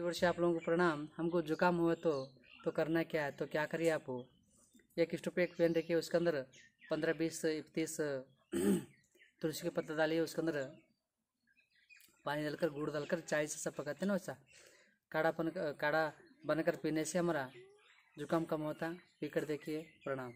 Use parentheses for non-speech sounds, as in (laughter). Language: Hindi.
वर्ष आप लोगों को प्रणाम। हमको जुकाम हुआ तो तो करना क्या है? तो क्या करिए आप? एक स्टोव पे एक पेन रखिए उसके अंदर पंद्रह, बीस, इकतीस, (clears throat) तुलसी के पत्ता डालिए, उसके अंदर पानी डालकर, गुड़ डालकर, चाय से सब पकाते हैं ना वैसा। काढ़ापन काढ़ा बनकर पीने से हमारा जुकाम कम होता पीकर देखिए, प्रणाम।